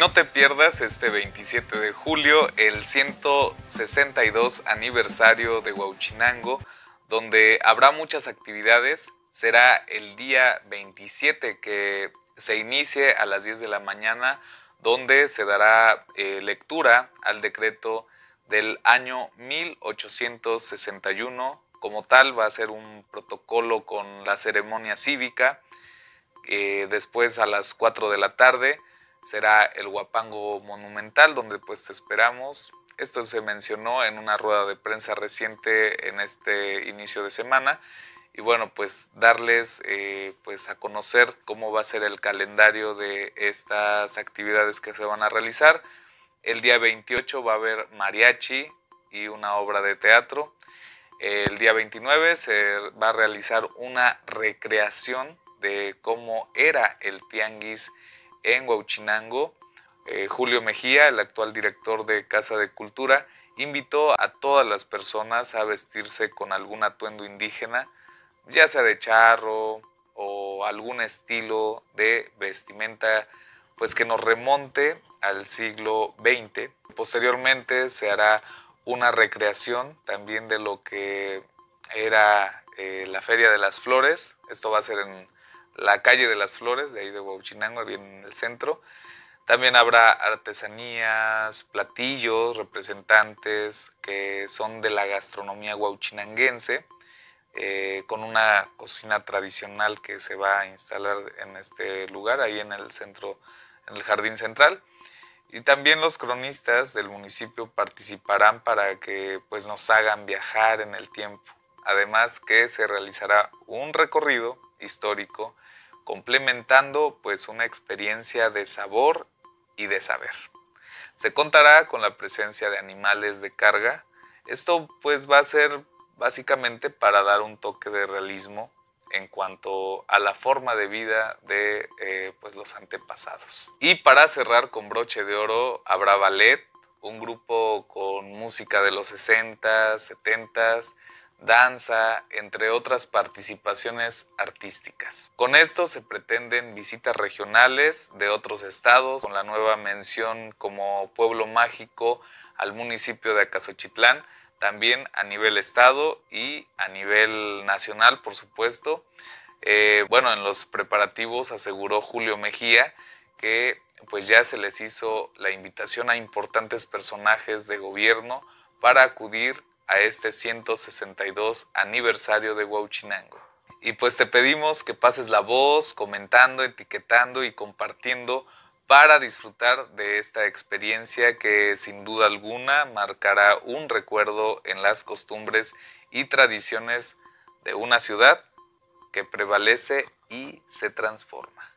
No te pierdas este 27 de julio el 162 aniversario de Huauchinango, donde habrá muchas actividades. Será el día 27 que se inicie a las 10 de la mañana, donde se dará eh, lectura al decreto del año 1861. Como tal, va a ser un protocolo con la ceremonia cívica. Eh, después, a las 4 de la tarde, será el Huapango Monumental, donde pues te esperamos. Esto se mencionó en una rueda de prensa reciente en este inicio de semana. Y bueno, pues darles eh, pues a conocer cómo va a ser el calendario de estas actividades que se van a realizar. El día 28 va a haber mariachi y una obra de teatro. El día 29 se va a realizar una recreación de cómo era el tianguis en Huauchinango, eh, Julio Mejía, el actual director de Casa de Cultura, invitó a todas las personas a vestirse con algún atuendo indígena, ya sea de charro o algún estilo de vestimenta pues que nos remonte al siglo XX. Posteriormente se hará una recreación también de lo que era eh, la Feria de las Flores. Esto va a ser en la calle de las Flores, de ahí de Huachinango, bien en el centro. También habrá artesanías, platillos, representantes que son de la gastronomía huauchinanguense, eh, con una cocina tradicional que se va a instalar en este lugar, ahí en el centro, en el jardín central. Y también los cronistas del municipio participarán para que pues, nos hagan viajar en el tiempo. Además que se realizará un recorrido histórico complementando pues una experiencia de sabor y de saber. Se contará con la presencia de animales de carga. Esto pues va a ser básicamente para dar un toque de realismo en cuanto a la forma de vida de eh, pues los antepasados. Y para cerrar con broche de oro habrá ballet, un grupo con música de los 60, 70 danza, entre otras participaciones artísticas. Con esto se pretenden visitas regionales de otros estados, con la nueva mención como pueblo mágico al municipio de Acasochitlán, también a nivel estado y a nivel nacional, por supuesto. Eh, bueno, en los preparativos aseguró Julio Mejía que pues ya se les hizo la invitación a importantes personajes de gobierno para acudir a este 162 aniversario de Huauchinango. Y pues te pedimos que pases la voz comentando, etiquetando y compartiendo para disfrutar de esta experiencia que sin duda alguna marcará un recuerdo en las costumbres y tradiciones de una ciudad que prevalece y se transforma.